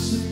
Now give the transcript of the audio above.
Sing.